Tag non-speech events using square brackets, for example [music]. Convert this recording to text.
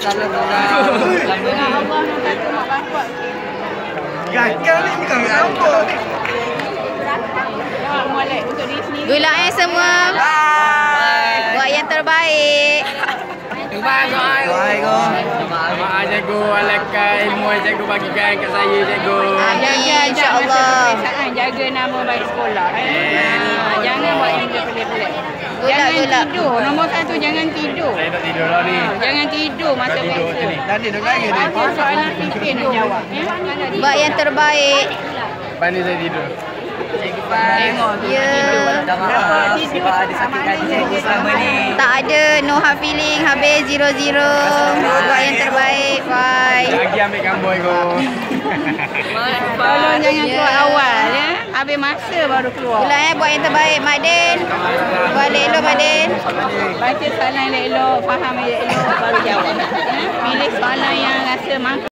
Assalamualaikum. [laughs] Dengan Allah nak kata mak bapak. Gagal ni bukan sendiri. Good luck eh semua. Buat yang terbaik. Assalamualaikum. Maaf cikgu, alakan ilmu yang cikgu bagikan kat saya cikgu. Jaga Amin, insyaAllah. Jaga nama baik sekolah. Ha, jangan buat yang pelik-pelik. Jangan tidur. Nombor satu. Saya tak tidur lah ni. Ha, jangan tidur masa periksa. Tadi duduk lagi ni. Apa soalan fikir nak jawab. Buat yang terbaik. Ni saya tidur. Tengok tu. Ya. Berapa tidur? Sama ada cikgu selama ni. Tak ada no hard feeling. Habis zero zero. Buat yang terbaik. Bye. Lagi ambil gambar ikut. Tolong jangan keluar awal ya. Habis masa baru keluar. Ulang eh buat yang terbaik. Mak Din. Buat elok Mak Din. Baca soalan elok-elok, faham elok-elok baru jawab. Ya? Pilih soalan yang rasa mampu